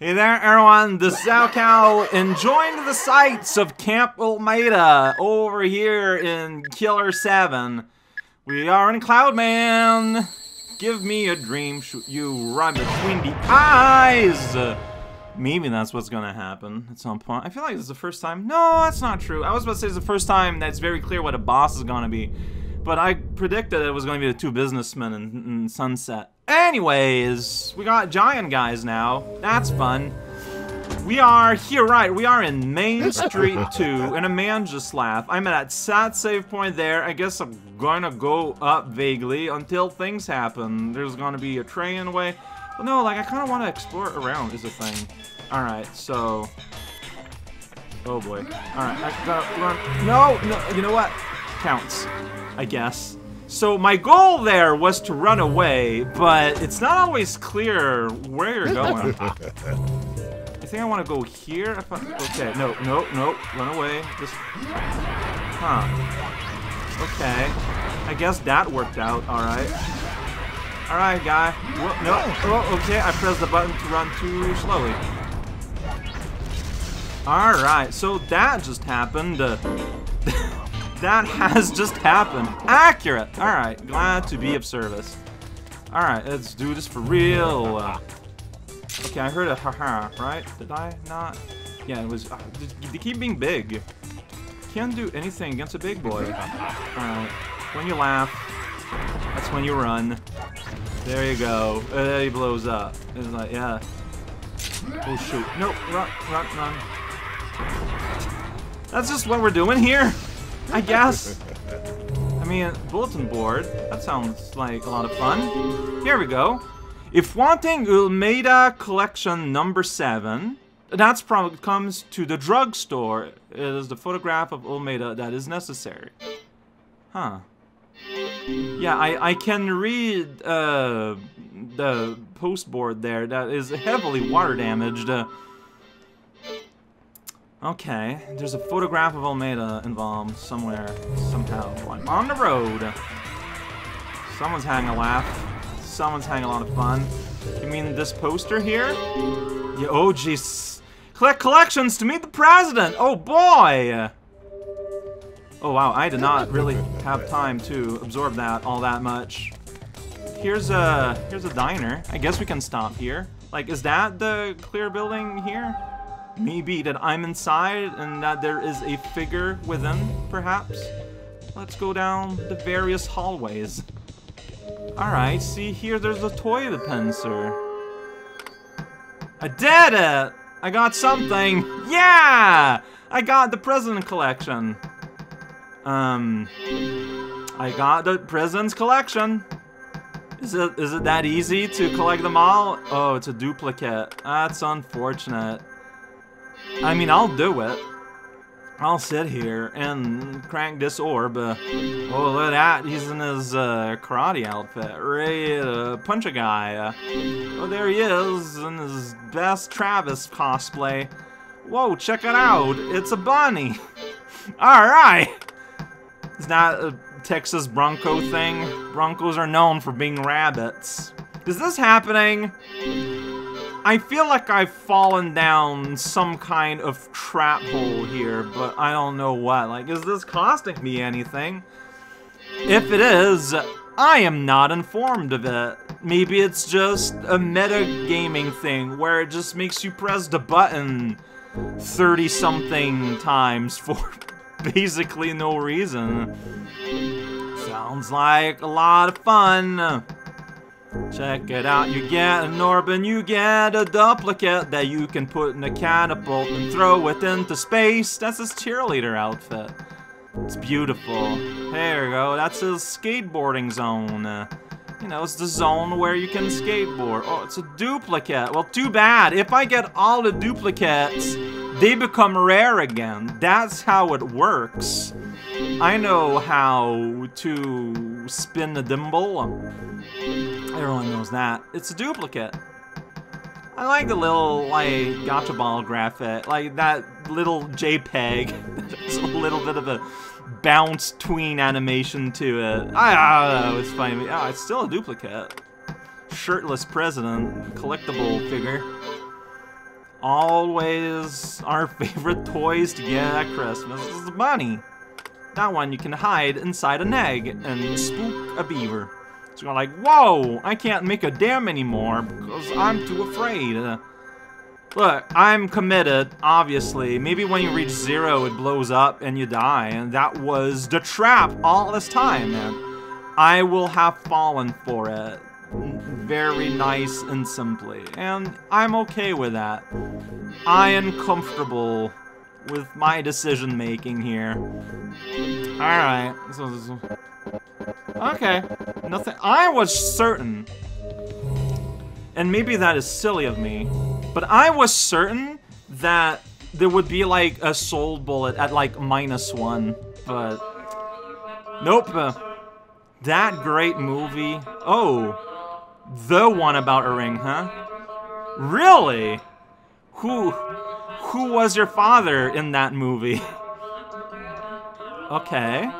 Hey there, everyone. This is raocow, enjoying the sights of Camp Ulmeyda over here in Killer 7. We are in Cloudman. Give me a dream, shoot you right between the eyes. Maybe that's what's gonna happen at some point. I feel like this is the first time. No, that's not true. I was about to say it's the first time that's very clear what a boss is gonna be. But I predicted it was going to be the two businessmen in, in Sunset. Anyways, we got giant guys now. That's fun. We are here, right? We are in Main Street 2 in a man just laugh. I'm at that sad save point there. I guess I'm gonna go up vaguely until things happen. There's gonna be a train in the way. But no, like, I kind of want to explore around is a thing. Alright, so... Oh boy. Alright, I gotta run. No, no, you know what? Counts. I guess. So my goal there was to run away, but it's not always clear where you're going. I think I want to go here. I, okay, no, no, no, run away. Just, huh? Okay, I guess that worked out. All right, all right, guy. Whoa, no, oh, okay. I pressed the button to run too slowly. All right, so that just happened. That has just happened. Accurate. All right, glad to be of service. All right, let's do this for real. Okay, I heard a haha, right? Did I not? Yeah, it was. Uh, they keep being big. Can't do anything against a big boy. All right, when you laugh, that's when you run. There you go. Uh, he blows up. It's like, yeah. Oh shoot! No, run, run, run. That's just what we're doing here. I guess. I mean, bulletin board. That sounds like a lot of fun. Here we go. If wanting Ulmeyda collection number 7, that's probably comes to the drugstore. It is the photograph of Ulmeyda that is necessary. Huh. Yeah, I, I can read uh, the postboard there that is heavily water damaged. Uh, Okay, there's a photograph of Ulmeyda involved somewhere, somehow. I'm on the road. Someone's having a laugh. Someone's having a lot of fun. You mean this poster here? Yeah, oh, jeez. Collect collections to meet the president! Oh, boy! Oh, wow, I did not really have time to absorb that all that much. Here's a, here's a diner. I guess we can stop here. Like, is that the clear building here? Maybe that I'm inside and that there is a figure within, perhaps? Let's go down the various hallways. Alright, see here there's a toy dispenser. I did it! I got something! Yeah! I got the President Collection. Um, I got the President's Collection. Is it is it that easy to collect them all? Oh, it's a duplicate. That's unfortunate. I mean, I'll do it. I'll sit here and crank this orb. Uh, oh, look at that. He's in his uh, karate outfit, ready to punch a guy. Uh, oh, there he is in his best Travis cosplay. Whoa, check it out. It's a bunny. Alright. Is that a Texas Bronco thing? Broncos are known for being rabbits. Is this happening? I feel like I've fallen down some kind of trap hole here, but I don't know what. Like, is this costing me anything? If it is, I am not informed of it. Maybe it's just a metagaming thing where it just makes you press the button 30-something times for basically no reason. Sounds like a lot of fun. Check it out, you get an orb and you get a duplicate that you can put in a catapult and throw it into space. That's his cheerleader outfit. It's beautiful. There you go, that's his skateboarding zone. You know, it's the zone where you can skateboard. Oh, it's a duplicate. Well, too bad. If I get all the duplicates, they become rare again. That's how it works. I know how to spin a dimble. Everyone knows that. It's a duplicate. I like the little, like, gacha ball graphic. Like, that little JPEG. There's a little bit of a bounce tween animation to it. I, don't know, it's funny. Oh, it's still a duplicate. Shirtless president, collectible figure. Always our favorite toys to get at Christmas is the bunny. That one you can hide inside an egg and spook a beaver. So you're like, whoa, I can't make a dam anymore because I'm too afraid. Uh, look, I'm committed, obviously. Maybe when you reach zero, it blows up and you die. And that was the trap all this time, man. I will have fallen for it. Very nice and simply. And I'm okay with that. I am comfortable with my decision making here. Alright. Okay. Nothing. I was certain. And maybe that is silly of me. But I was certain that there would be like a soul bullet at like minus one. But. Nope. Uh, that great movie. Oh. The one about a ring, huh? Really? Who who was your father in that movie? okay.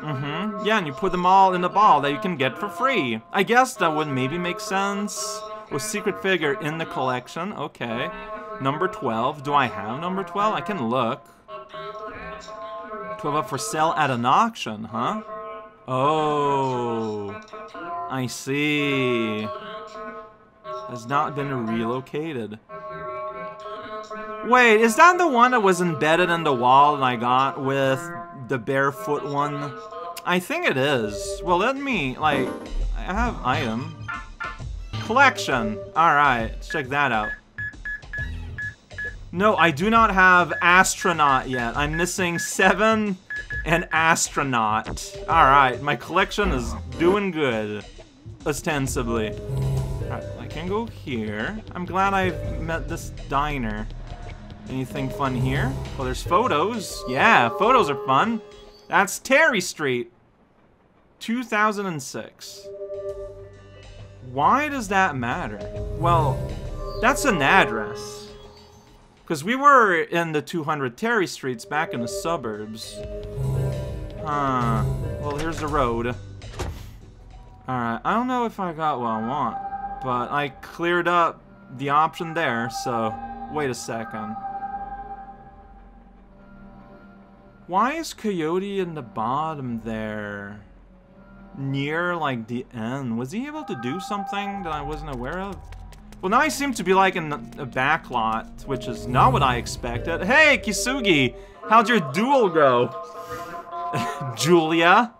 Mm-hmm. Yeah, and you put them all in a ball that you can get for free. I guess that would maybe make sense. With secret figure in the collection. Okay. Number 12. Do I have number 12? I can look. 12 up for sale at an auction, huh? Oh. I see. Has not been relocated. Wait, is that the one that was embedded in the wall that I got with the barefoot one? I think it is. Well, let me, like, I have item. Collection. Alright, check that out. No, I do not have astronaut yet. I'm missing seven and astronaut. Alright, my collection is doing good. Ostensibly. Alright, I can go here. I'm glad I've met this diner. Anything fun here? Well, there's photos. Yeah, photos are fun. That's Terry Street. 2006. Why does that matter? Well, that's an address. Because we were in the 200 Terry Streets back in the suburbs. Huh. Well, here's the road. Alright, I don't know if I got what I want, but I cleared up the option there, so wait a second. Why is Coyote in the bottom there? Near, like, the end. Was he able to do something that I wasn't aware of? Well, now he seems to be, like, in a back lot, which is not what I expected. Hey, Kisugi! How'd your duel go? Julia?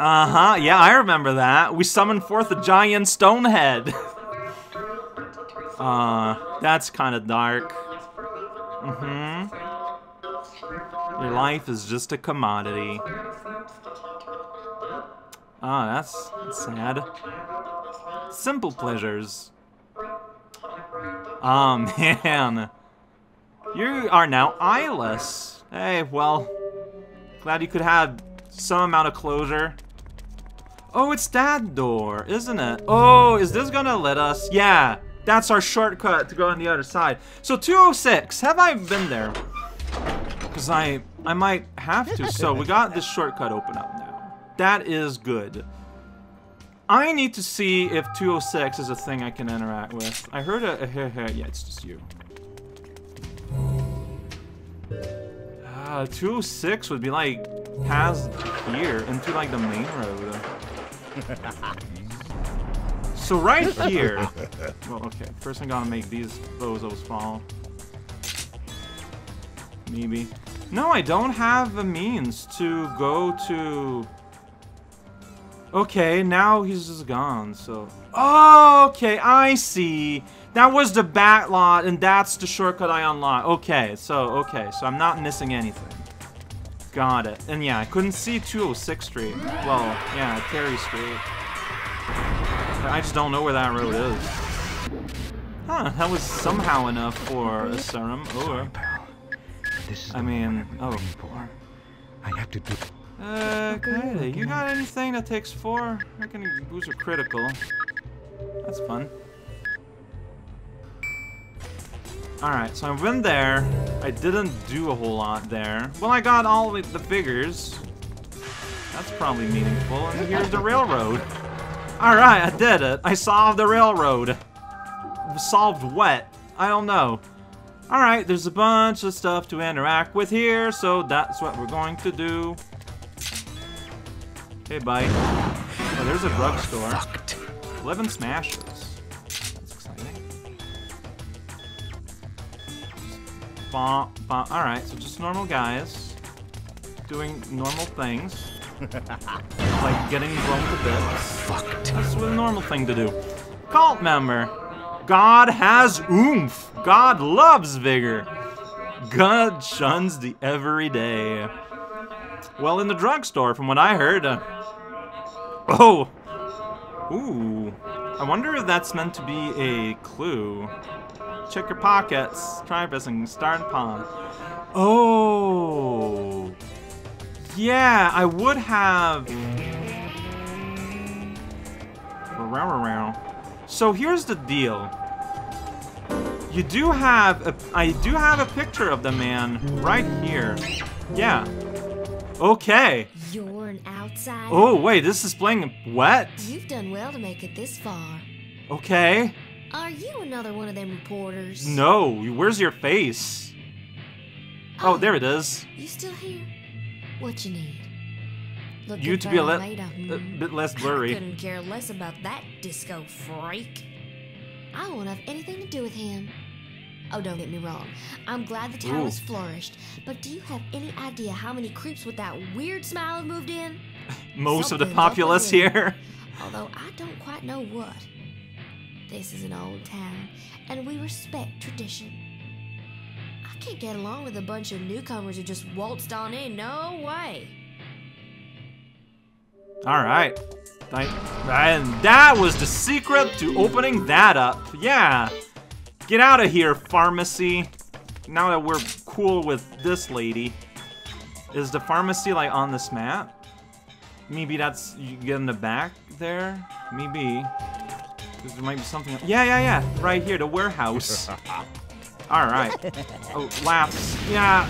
Uh-huh, yeah, I remember that. We summoned forth a giant stone head. uh, that's kind of dark. Mm-hmm. Life is just a commodity. Ah, that's, that's sad. Simple pleasures. Oh, man. You are now eyeless. Hey, well, glad you could have some amount of closure. Oh, it's that door, isn't it? Oh, is this gonna let us? Yeah, that's our shortcut to go on the other side. So 206, have I been there? Because I, I might have to. So we got this shortcut open up now. That is good. I need to see if 206 is a thing I can interact with. I heard a, a, yeah, it's just you. Uh, 206 would be like past here into like the main road. so right here. Well, okay. First I'm gonna make these bozos fall. Maybe. No, I don't have the means to go to... Okay, now he's just gone, so... Oh, okay, I see. That was the back lot, and that's the shortcut I unlocked. Okay, so, okay, so I'm not missing anything. Got it. And yeah, I couldn't see 206 Street. Well, yeah, Terry Street. I just don't know where that road is. Huh, that was somehow enough for a serum. Or... This is I mean, oh. for. I have to do. Uh, okay. You got anything that takes four? I can boost a critical. That's fun. Alright, so I went there. I didn't do a whole lot there. Well, I got all the figures. That's probably meaningful. And here's the railroad. Alright, I did it. I solved the railroad. solved what? I don't know. Alright, there's a bunch of stuff to interact with here, so that's what we're going to do. Hey, bye. Oh, there's a drugstore. Fucked. 11 smashes. That's exciting. Bah, bah. Alright, so just normal guys. Doing normal things. like getting blown to bits. Fucked. That's a normal thing to do. Cult member. God has oomph. God loves vigor. God shuns the everyday. Well, in the drugstore, from what I heard. Uh, oh! Ooh. I wonder if that's meant to be a clue. Check your pockets. Try pressing start pawn. Oh. Yeah, I would have. So here's the deal. You do have a, I do have a picture of the man right here. Yeah. Okay. You're an outsider. Oh wait, this is playing what? You've done well to make it this far. Okay. Are you another one of them reporters? No, where's your face? Oh, there it is. You still here? What you need? Looking You to be a, le- a hmm. bit less blurry. I couldn't care less about that disco freak. I won't have anything to do with him. Oh, don't get me wrong. I'm glad the town has flourished, but do you have any idea how many creeps with that weird smile have moved in? Most of the populace here. Although I don't quite know what. This is an old town, and we respect tradition. I can't get along with a bunch of newcomers who just waltzed on in. No way. All right. And that was the secret to opening that up. Yeah. Get out of here, pharmacy. Now that we're cool with this lady. Is the pharmacy like on this map? Maybe that's you get in the back there? Maybe. there might be something. Yeah, yeah, yeah. Right here, the warehouse. All right. Oh, laughs. Yeah.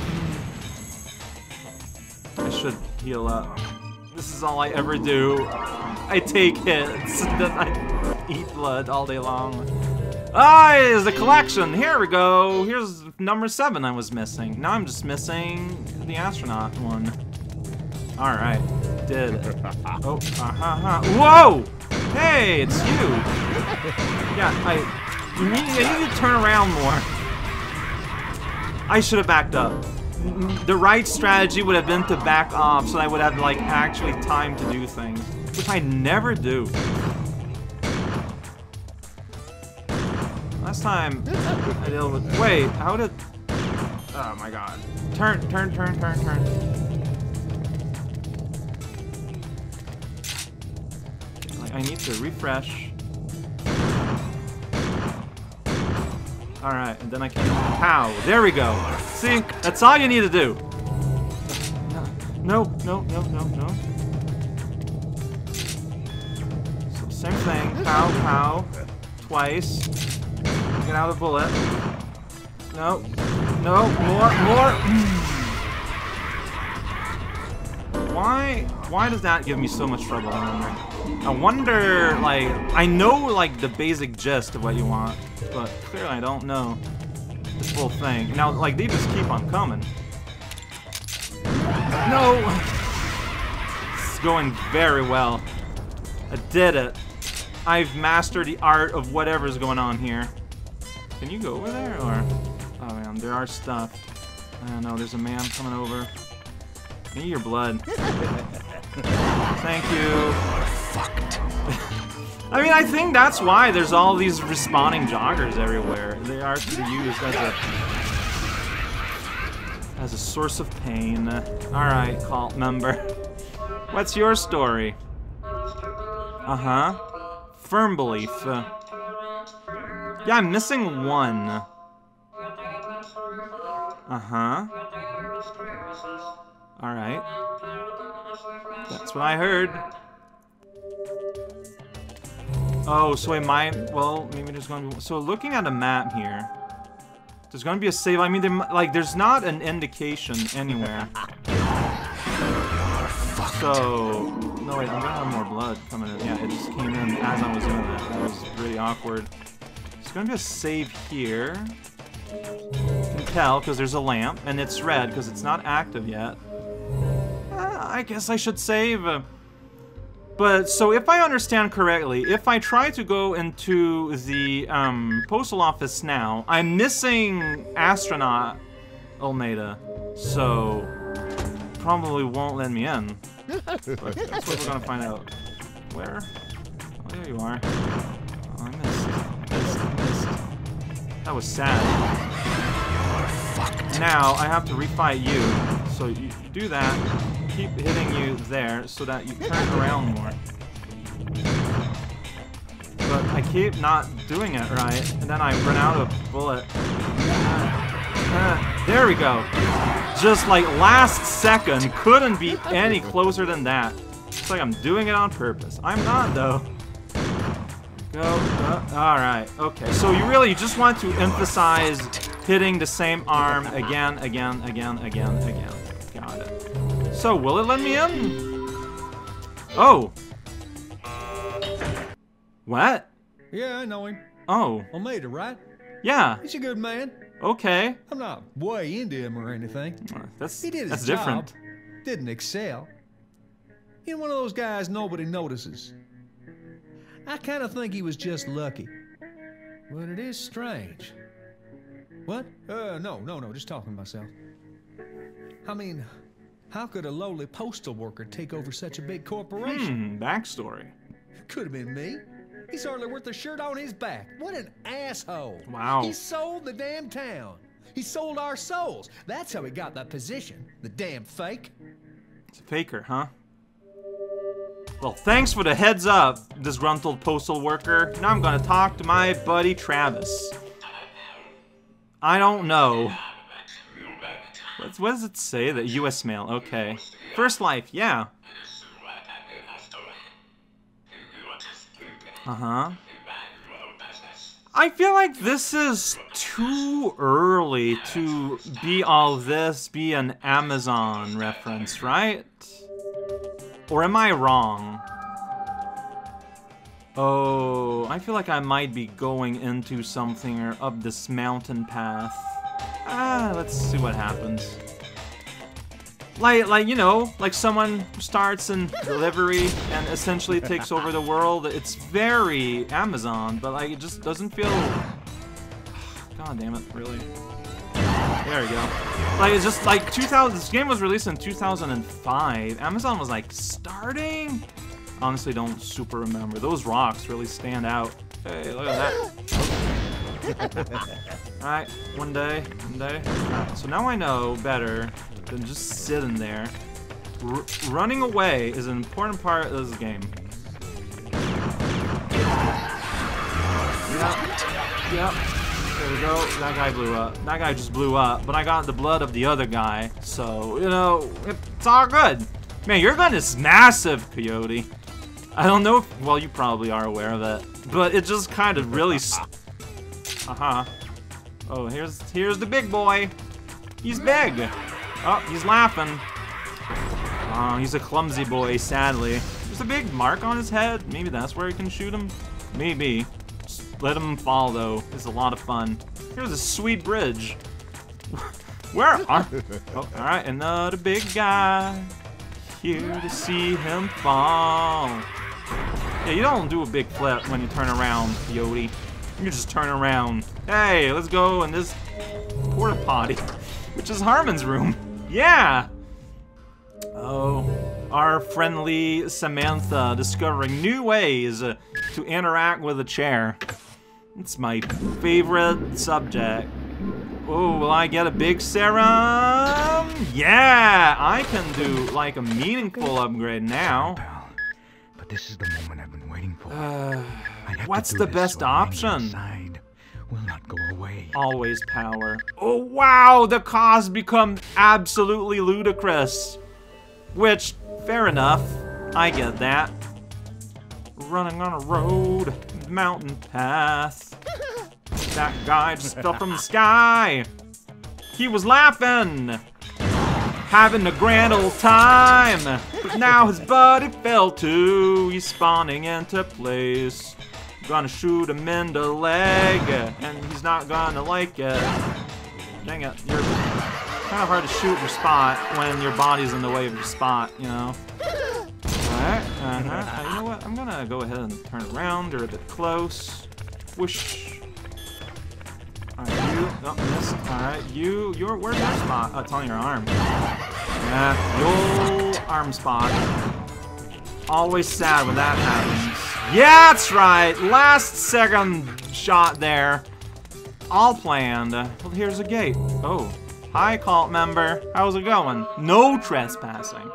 I should heal up. This is all I ever do. I take hits, then I eat blood all day long. Ah, it's the collection. Here we go. Here's number seven I was missing. Now I'm just missing the astronaut one. All right, did it. Oh, uh huh, huh. Whoa! Hey, it's you. Yeah, I. You need, I need to turn around more. I should have backed up. The right strategy would have been to back off so I would have like actually time to do things, which I never do. Last time I dealt with. Wait, how did? Oh my god! Turn, turn, turn, turn, turn. I need to refresh. All right, and then I can pow. There we go. See, that's all you need to do. No, no, no, no, no. So same thing. Pow, pow. Twice. Get out of the bullet. No, no, more, more. Why? Why does that give me so much trouble? I wonder. Like, I know, like, the basic gist of what you want, but clearly I don't know this whole thing. Now, like, they just keep on coming. No! It's going very well. I did it. I've mastered the art of whatever's going on here. Can you go over there, or? Oh man, there are stuff. I don't know. There's a man coming over. I need your blood. Thank you. Fucked. I mean, I think that's why there's all these respawning joggers everywhere. They are to be used as a as a source of pain. All right, cult member. What's your story? Uh huh. Firm belief. Yeah, I'm missing one. Uh huh. All right. That's what I heard. Oh, so I? Well, maybe there's going to be. So looking at a map here, there's going to be a save. I mean, there, like, there's not an indication anywhere. So, no wait, I'm gonna have more blood coming in. Yeah, it just came in as I was doing that. That was really awkward. Just gonna be a save here. You can tell because there's a lamp, and it's red because it's not active yet. I guess I should save. uh, But, so if I understand correctly, if I try to go into the um, postal office now, I'm missing astronaut Ulmeyda, so probably won't let me in. But that's what we're gonna find out. Where? Oh, there you are. Oh, I missed. Missed. Missed. That was sad. Now I have to refight you. So you do that. Keep hitting you there so that you turn around more. But I keep not doing it right, and then I run out of bullet. Uh, there we go. Just like last second, couldn't be any closer than that. It's like I'm doing it on purpose. I'm not though. Go. Uh, all right. Okay. So you really just want to emphasize hitting the same arm again, again, again, again, again. Got it. So will it let me in? Oh. What? Yeah, I know him. Oh. Ulmeyda, right? Yeah. He's a good man. Okay. I'm not way into him or anything. That's He did his that's job. different. Didn't excel. He's one of those guys nobody notices. I kind of think he was just lucky. But it is strange. What? Uh, no, no, no, just talking to myself. I mean, how could a lowly postal worker take over such a big corporation? Hmm. Backstory. Could have been me. He's hardly worth the shirt on his back. What an asshole. Wow. He sold the damn town. He sold our souls. That's how he got that position. The damn fake. It's a faker, huh? Well, thanks for the heads up, disgruntled postal worker. Now I'm gonna talk to my buddy Travis. I don't know. What's, what does it say? The U.S. mail. Okay. First life. Yeah. Uh huh. I feel like this is too early to be all this, be an Amazon reference, right? Or am I wrong? Oh, I feel like I might be going into something or up this mountain path. Ah, let's see what happens. Like, like you know, like someone starts in delivery and essentially takes over the world. It's very Amazon, but like it just doesn't feel. God damn it! Really. There we go. Like it's just like 2000. This game was released in 2005. Amazon was like starting. Honestly, don't super remember. Those rocks really stand out. Hey, look at that. Alright, one day, one day. So now I know better than just sitting there. R running away is an important part of this game. Yep. Yep. There we go. That guy blew up. That guy just blew up, but I got the blood of the other guy, so, you know, it's all good. Man, your gun is massive, Coyote. I don't know if, well, you probably are aware of it, but it just kind of really. Uh-huh. Oh, here's here's the big boy. He's big. Oh, he's laughing. Oh, he's a clumsy boy, sadly. There's a big mark on his head. Maybe that's where he can shoot him. Maybe. Just let him fall, though. It's a lot of fun. Here's a sweet bridge. Where are... Oh, alright, another big guy. Here to see him fall. Yeah, you don't do a big flip when you turn around, Coyote. You just turn around. Hey, let's go in this porta potty, which is Harman's room. Yeah. Oh, our friendly Samantha discovering new ways to interact with a chair. It's my favorite subject. Oh, will I get a big serum? Yeah, I can do like a meaningful upgrade now. But this is the moment I've been waiting for. Uh, I have to what's the best option? will not go away. Always power. Oh wow, the costs become absolutely ludicrous. Which, fair enough. I get that. Running on a road, mountain path. That guy just fell from the sky. He was laughing. Having a grand old time. But now his buddy fell too. He's spawning into place. Gonna shoot him in the leg, and he's not gonna like it. Dang it, you're kind of hard to shoot your spot when your body's in the way of your spot, you know? Alright, uh-huh. Uh, you know what? I'm gonna go ahead and turn around. They're a bit close. Whoosh. Alright, you. Oh, missed. Alright, you. You're. Where's your spot? Oh, it's on your arm. Yeah, your arm spot. Always sad when that happens. Yeah, that's right. Last second shot there. All planned. Well, here's a gate. Oh. Hi, cult member. How's it going? No trespassing.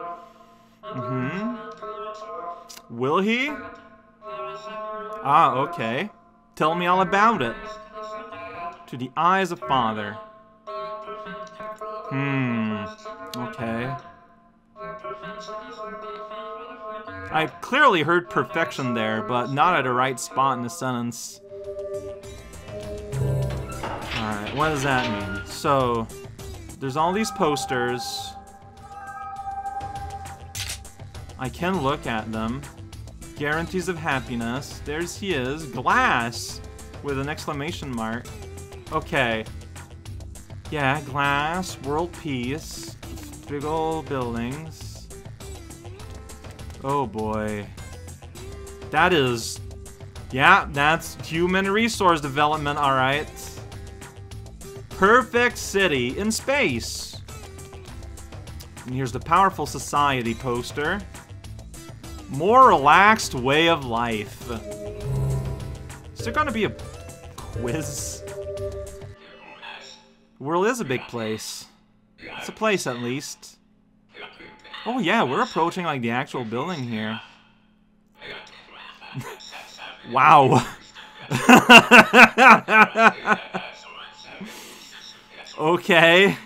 Mm-hmm. Will he? Ah, okay. Tell me all about it. To the eyes of father. Hmm. Okay. I clearly heard perfection there, but not at the right spot in the sentence. Alright, what does that mean? So, there's all these posters. I can look at them. Guarantees of happiness. There's he is. Glass! With an exclamation mark. Okay. Yeah, glass, world peace, big old buildings. Oh boy. That is... Yeah, that's human resource development, alright. Perfect city in space. And here's the powerful society poster. More relaxed way of life. Is there gonna be a quiz? The world is a big place. It's a place, at least. Oh yeah, we're approaching, like, the actual building here. wow. okay.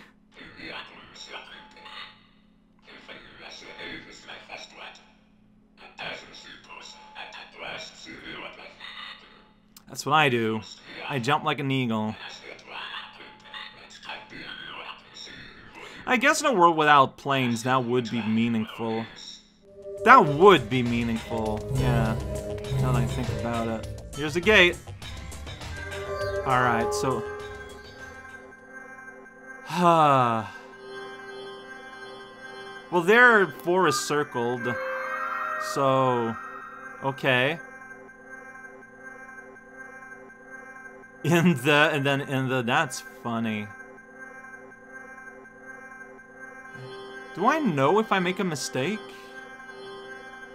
That's what I do. I jump like an eagle. I guess in a world without planes, that would be meaningful. That would be meaningful, yeah. Now that I think about it. Here's the gate. Alright, so... well, there four is circled. So... Okay. In the, and then in the, that's funny. Do I know if I make a mistake?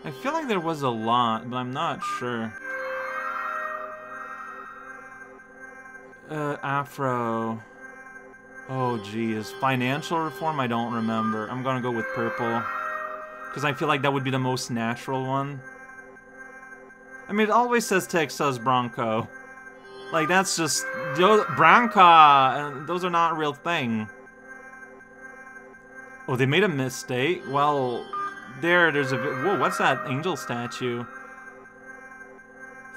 I feel like there was a lot, but I'm not sure. Uh, Afro. Oh, geez. Financial reform? I don't remember. I'm gonna go with purple. Because I feel like that would be the most natural one. I mean, it always says Texas Bronco. Like, that's just... Branca! Those are not real thing. Oh, they made a mistake? Well, there, there's a... Whoa, what's that angel statue?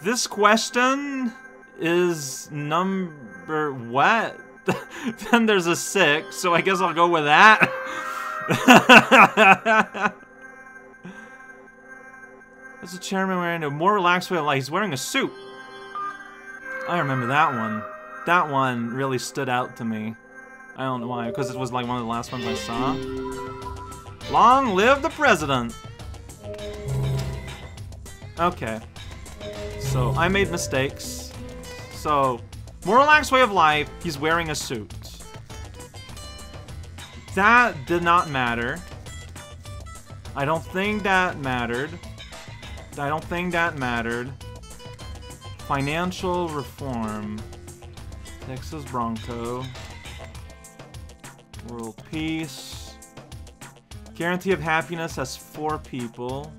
This question is number... What? then there's a six, so I guess I'll go with that. That's a chairman wearing a more relaxed way of life. He's wearing a suit. I remember that one. That one really stood out to me. I don't know why, because it was like one of the last ones I saw. Long live the president! Okay. So, I made mistakes. So, more relaxed way of life, he's wearing a suit. That did not matter. I don't think that mattered. I don't think that mattered. Financial reform. Texas Bronco. World peace. Guarantee of happiness has four people.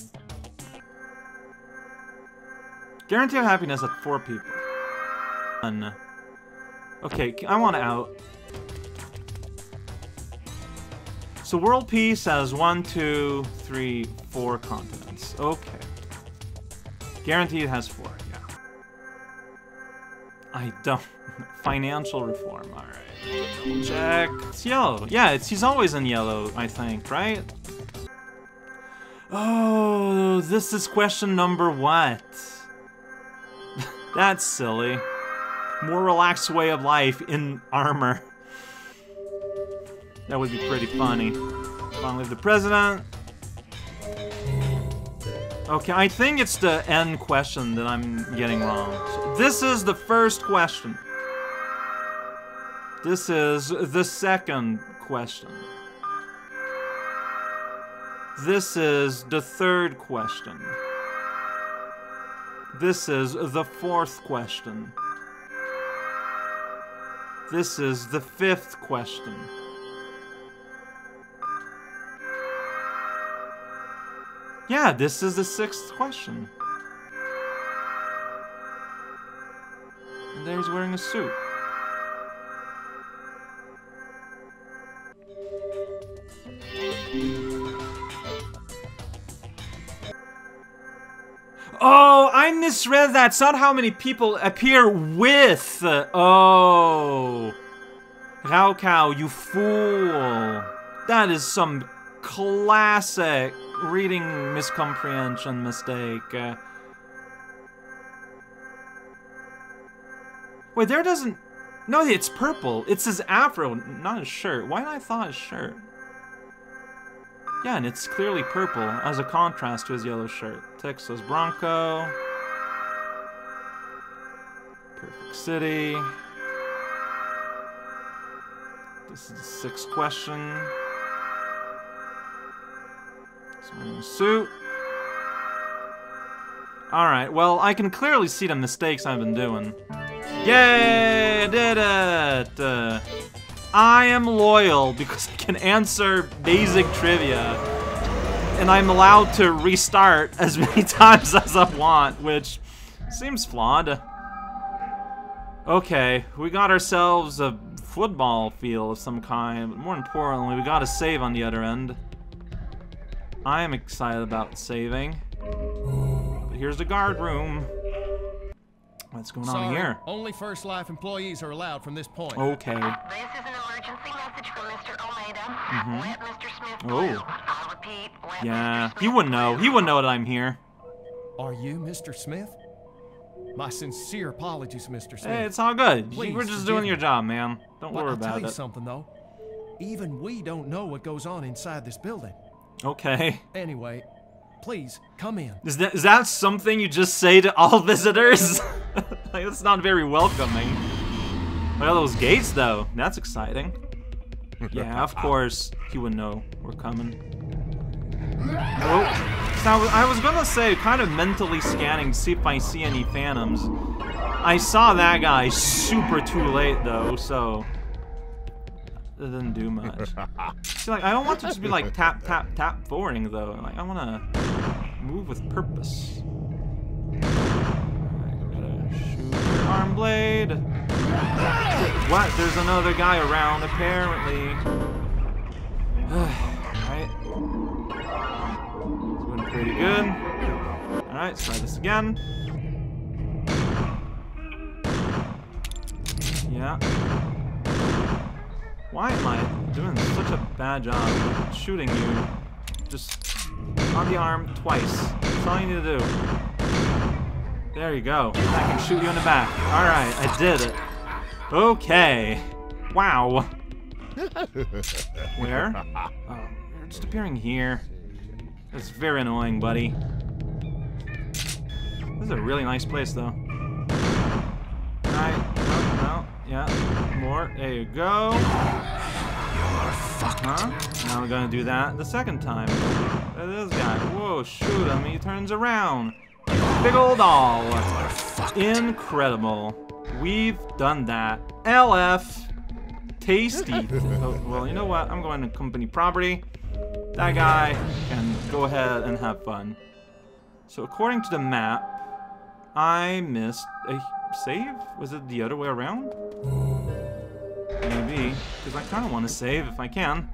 Guarantee of happiness at four people. One. Okay, I want out. So world peace has one, two, three, four continents. Okay. Guarantee it has four, yeah. I don't... Financial reform, alright. Check. It's yellow. Yeah, it's he's always in yellow, I think, right? Oh, this is question number what? That's silly. More relaxed way of life in armor. That would be pretty funny. Long live the president. Okay, I think it's the end question that I'm getting wrong. So this is the first question. This is the second question. This is the third question. This is the fourth question. This is the fifth question. Yeah, this is the sixth question. And there he's wearing a suit. I misread that. It's not how many people appear with. Oh. raocow, you fool. That is some classic reading miscomprehension mistake. Wait, there doesn't... No, it's purple. It's his afro, not his shirt. Why did I thought his shirt? Yeah, and it's clearly purple as a contrast to his yellow shirt. Texas Bronco. Perfect City. This is the sixth question. Suit. Alright, well, I can clearly see the mistakes I've been doing. Yay! I did it! Uh, I am loyal because I can answer basic trivia. And I'm allowed to restart as many times as I want, which seems flawed. Okay, we got ourselves a football field of some kind, but more importantly, we got a save on the other end. I am excited about saving. But here's the guard room. What's going on here? Only First Life employees are allowed from this point. Okay. This is an emergency message from Mr. Ulmeyda. Mm-hmm. Let Mr. Smith. Oh. know. I repeat, let Yeah, Mr. he wouldn't know. He wouldn't know that I'm here. Are you Mr. Smith? My sincere apologies, Mr. Smith. Hey, it's all good. Please were just doing your job, man. Don't Well, worry I'll tell you it. something though. Even we don't know what goes on inside this building. Okay. Anyway, please come in. Is that is that something you just say to all visitors? like that's not very welcoming. Look at those gates though. That's exciting. Yeah, of course he would know we're coming. Oh, so I was- I was gonna say, kind of mentally scanning to see if I see any phantoms. I saw that guy super too late though, so it didn't do much. See, like I don't want to just be like tap tap tap forwarding though. Like I want to move with purpose. Alright, gotta shoot your arm blade. What? There's another guy around apparently. Alright. It's pretty good. Alright, let's try this again. Yeah. Why am I doing such a bad job shooting you just on the arm twice? That's all you need to do. There you go. I can shoot you in the back. Alright, I did it. Okay. Wow. Where? Oh, just appearing here. That's very annoying, buddy. This is a really nice place, though. Alright, no, no, yeah, more. There you go. You're Huh? Now we're gonna do that the second time. Look at this guy. Whoa, shoot him. He turns around. Big old doll. Incredible. We've done that. LF. Tasty. oh, well, you know what? I'm going to company property. That guy can go ahead and have fun. So according to the map, I missed a save? Was it the other way around? Maybe, because I kind of want to save if I can.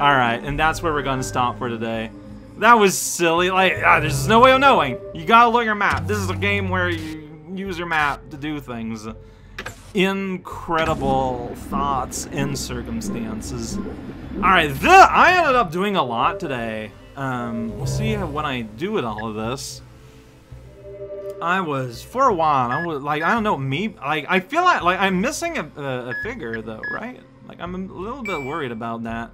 Alright, and that's where we're going to stop for today. That was silly. Like, ah, there's no way of knowing. You gotta look your map. This is a game where you use your map to do things. Incredible thoughts and circumstances. Alright, I ended up doing a lot today. Um, we'll see what I do with all of this. I was for a while. I was like, I don't know, me. Like, I feel like like I'm missing a, a, a figure though, right? Like, I'm a little bit worried about that.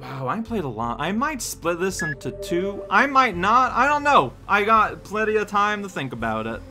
Wow, I played a lot. I might split this into two. I might not. I don't know. I got plenty of time to think about it.